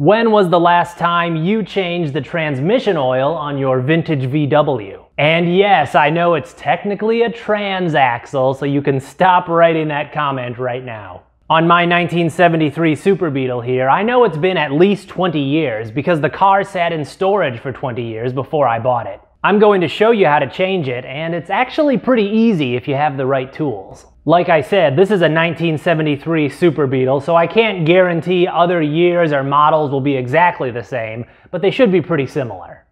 When was the last time you changed the transmission oil on your vintage VW? And yes, I know it's technically a transaxle, so you can stop writing that comment right now. On my 1973 Super Beetle here, I know it's been at least 20 years because the car sat in storage for 20 years before I bought it. I'm going to show you how to change it, and it's actually pretty easy if you have the right tools. Like I said, this is a 1973 Super Beetle, so I can't guarantee other years or models will be exactly the same, but they should be pretty similar.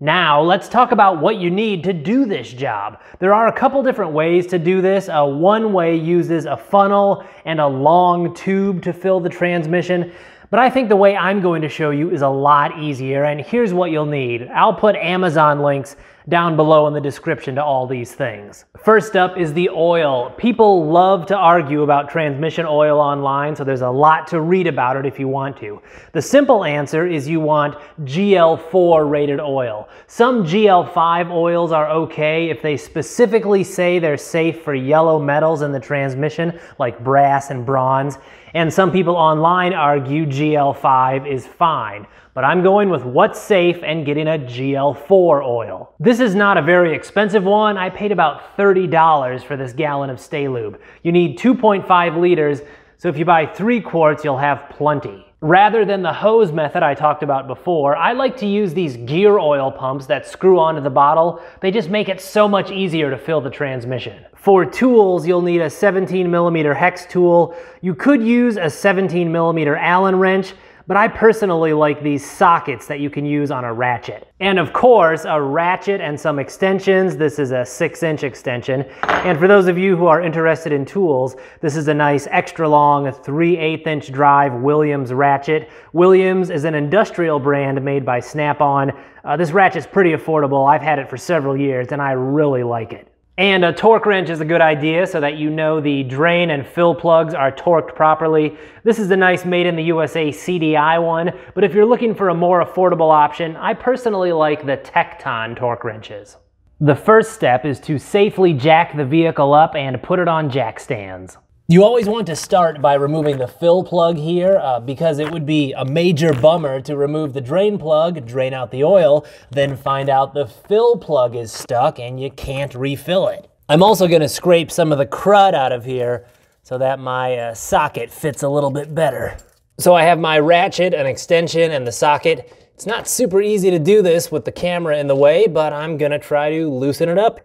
Now, let's talk about what you need to do this job. There are a couple different ways to do this. Uh, one way uses a funnel and a long tube to fill the transmission. But I think the way I'm going to show you is a lot easier, and here's what you'll need. I'll put Amazon links down below in the description to all these things. First up is the oil. People love to argue about transmission oil online, so there's a lot to read about it if you want to. The simple answer is you want GL4 rated oil. Some GL5 oils are okay if they specifically say they're safe for yellow metals in the transmission, like brass and bronze. And some people online argue GL5 is fine but I'm going with what's safe and getting a GL4 oil. This is not a very expensive one. I paid about $30 for this gallon of Sta-Lube. You need 2.5 liters, so if you buy three quarts, you'll have plenty. Rather than the hose method I talked about before, I like to use these gear oil pumps that screw onto the bottle. They just make it so much easier to fill the transmission. For tools, you'll need a 17 millimeter hex tool. You could use a 17 millimeter Allen wrench, but I personally like these sockets that you can use on a ratchet. And of course, a ratchet and some extensions. This is a six inch extension. And for those of you who are interested in tools, this is a nice extra long 3 8 inch drive Williams ratchet. Williams is an industrial brand made by Snap-on. Uh, this ratchet's pretty affordable. I've had it for several years and I really like it. And a torque wrench is a good idea so that you know the drain and fill plugs are torqued properly. This is a nice made in the USA CDI one, but if you're looking for a more affordable option, I personally like the Tekton torque wrenches. The first step is to safely jack the vehicle up and put it on jack stands. You always want to start by removing the fill plug here uh, because it would be a major bummer to remove the drain plug, drain out the oil, then find out the fill plug is stuck and you can't refill it. I'm also gonna scrape some of the crud out of here so that my uh, socket fits a little bit better. So I have my ratchet, an extension, and the socket. It's not super easy to do this with the camera in the way, but I'm gonna try to loosen it up.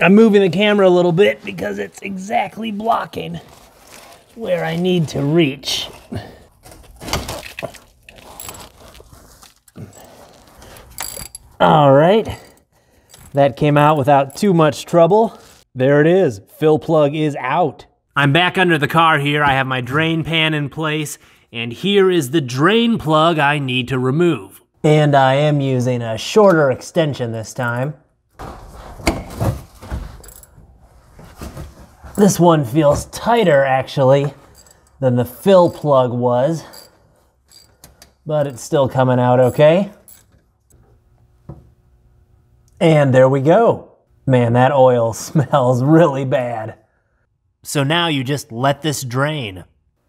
I'm moving the camera a little bit because it's exactly blocking where I need to reach. All right, that came out without too much trouble. There it is, fill plug is out. I'm back under the car here. I have my drain pan in place, and here is the drain plug I need to remove. And I am using a shorter extension this time. This one feels tighter actually than the fill plug was, but it's still coming out okay. And there we go. Man, that oil smells really bad. So now you just let this drain.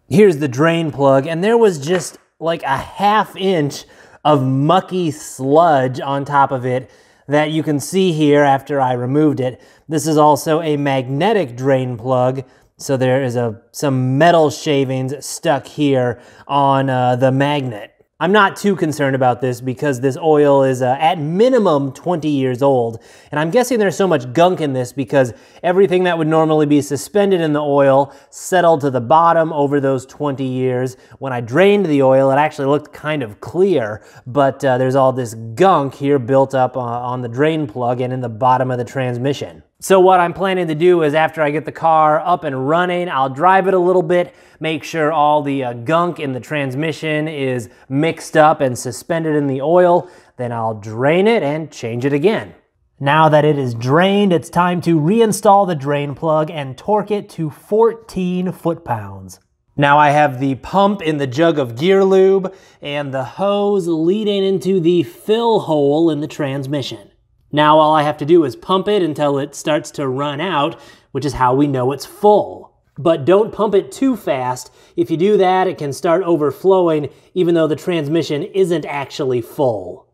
Here's the drain plug, and there was just like a half inch of mucky sludge on top of it that you can see here after I removed it. This is also a magnetic drain plug, so there is a some metal shavings stuck here on uh, the magnet. I'm not too concerned about this because this oil is uh, at minimum 20 years old. And I'm guessing there's so much gunk in this because everything that would normally be suspended in the oil settled to the bottom over those 20 years. When I drained the oil, it actually looked kind of clear, but uh, there's all this gunk here built up uh, on the drain plug and in the bottom of the transmission. So what I'm planning to do is after I get the car up and running, I'll drive it a little bit, make sure all the uh, gunk in the transmission is mixed up and suspended in the oil. Then I'll drain it and change it again. Now that it is drained, it's time to reinstall the drain plug and torque it to 14 foot-pounds. Now I have the pump in the jug of gear lube and the hose leading into the fill hole in the transmission. Now all I have to do is pump it until it starts to run out, which is how we know it's full. But don't pump it too fast. If you do that, it can start overflowing even though the transmission isn't actually full.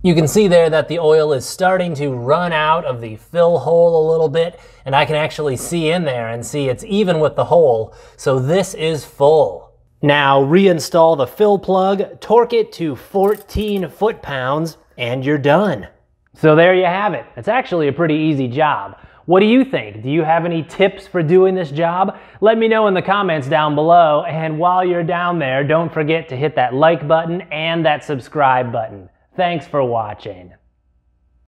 You can see there that the oil is starting to run out of the fill hole a little bit, and I can actually see in there and see it's even with the hole, so this is full. Now reinstall the fill plug, torque it to 14 foot-pounds, and you're done. So there you have it. It's actually a pretty easy job. What do you think? Do you have any tips for doing this job? Let me know in the comments down below, and while you're down there, don't forget to hit that like button and that subscribe button. Thanks for watching.